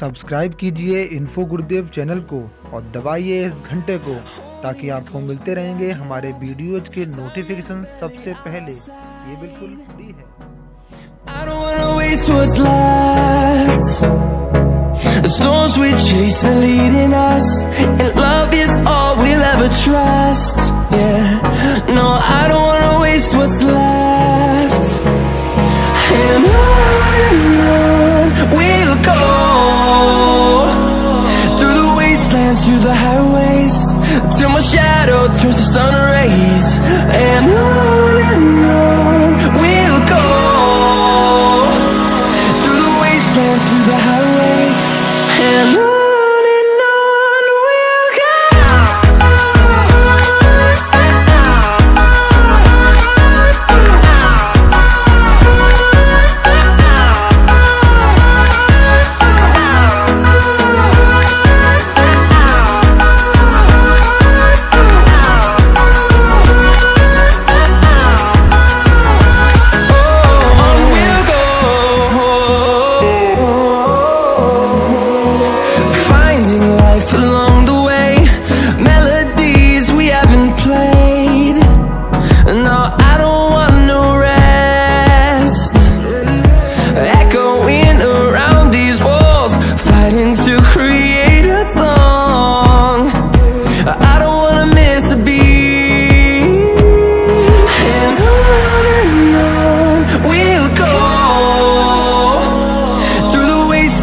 Subscribe कीजिए info गुरुदेव channel को और दबाइए इस घंटे को ताकि आपको मिलते रहेंगे हमारे वीडियोज़ के नोटिफिकेशन सबसे पहले ये बिल्कुल फ्री है The storms we chase are leading us And love is all we'll ever trust Yeah, no, I don't wanna waste what's left almost shadow.